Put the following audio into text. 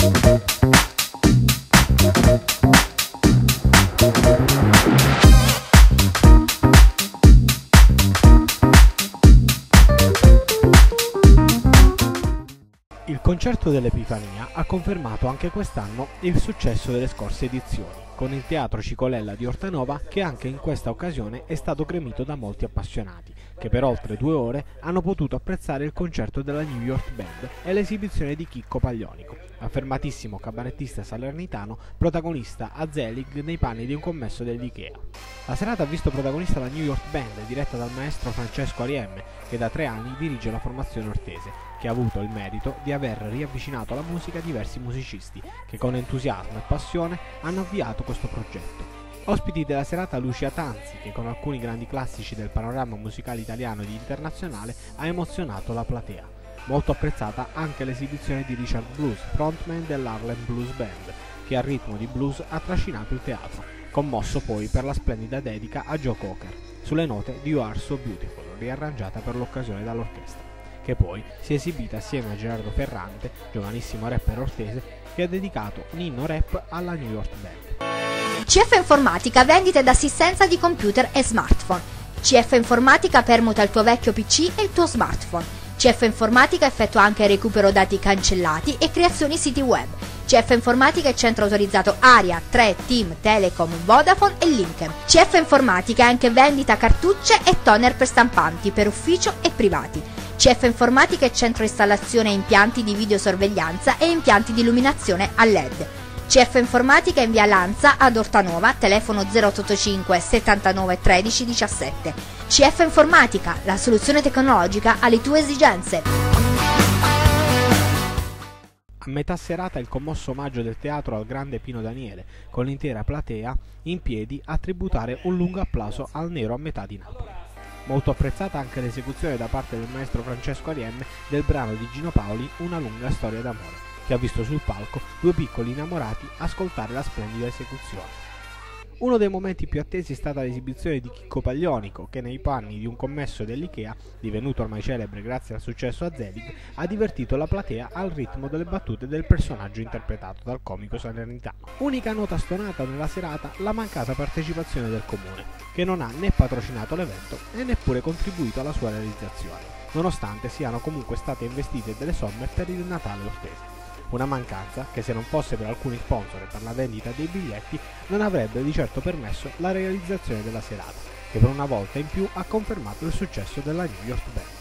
Il concerto dell'Epifania ha confermato anche quest'anno il successo delle scorse edizioni con il Teatro Cicolella di Ortanova che anche in questa occasione è stato gremito da molti appassionati, che per oltre due ore hanno potuto apprezzare il concerto della New York Band e l'esibizione di Chicco Paglionico, affermatissimo cabarettista salernitano, protagonista a Zelig nei panni di un commesso dell'Ikea. La serata ha visto protagonista la New York Band, diretta dal maestro Francesco Ariemme, che da tre anni dirige la formazione ortese, che ha avuto il merito di aver riavvicinato alla musica diversi musicisti, che con entusiasmo e passione hanno avviato questo progetto. Ospiti della serata Lucia Tanzi, che con alcuni grandi classici del panorama musicale italiano ed internazionale ha emozionato la platea. Molto apprezzata anche l'esibizione di Richard Blues, frontman dell'Harlem Blues Band, che a ritmo di blues ha trascinato il teatro, commosso poi per la splendida dedica a Joe Cocker, sulle note di You Are So Beautiful, riarrangiata per l'occasione dall'orchestra, che poi si è esibita assieme a Gerardo Ferrante, giovanissimo rapper ortese, che ha dedicato un inno rap alla New York Band. CF Informatica vendita ed assistenza di computer e smartphone. CF Informatica permuta il tuo vecchio PC e il tuo smartphone. CF Informatica effettua anche recupero dati cancellati e creazioni siti web. CF Informatica è centro autorizzato Aria, 3, Team, Telecom, Vodafone e Linkem. CF Informatica è anche vendita cartucce e toner per stampanti per ufficio e privati. CF Informatica è centro installazione impianti di videosorveglianza e impianti di illuminazione a LED. CF Informatica in via Lanza ad Ortanova, telefono 0885 79 13 17. CF Informatica, la soluzione tecnologica alle tue esigenze. A metà serata il commosso omaggio del teatro al grande Pino Daniele, con l'intera platea in piedi a tributare un lungo applauso al nero a metà di Napoli. Molto apprezzata anche l'esecuzione da parte del maestro Francesco Ariemme del brano di Gino Paoli Una lunga storia d'amore, che ha visto sul palco due piccoli innamorati ascoltare la splendida esecuzione. Uno dei momenti più attesi è stata l'esibizione di Chicco Paglionico, che nei panni di un commesso dell'Ikea, divenuto ormai celebre grazie al successo a Zelig, ha divertito la platea al ritmo delle battute del personaggio interpretato dal comico salernitano. Unica nota stonata nella serata la mancata partecipazione del comune, che non ha né patrocinato l'evento né neppure contribuito alla sua realizzazione, nonostante siano comunque state investite delle somme per il Natale ortese. Una mancanza che se non fosse per alcuni sponsor e per la vendita dei biglietti non avrebbe di certo permesso la realizzazione della serata, che per una volta in più ha confermato il successo della New York Band.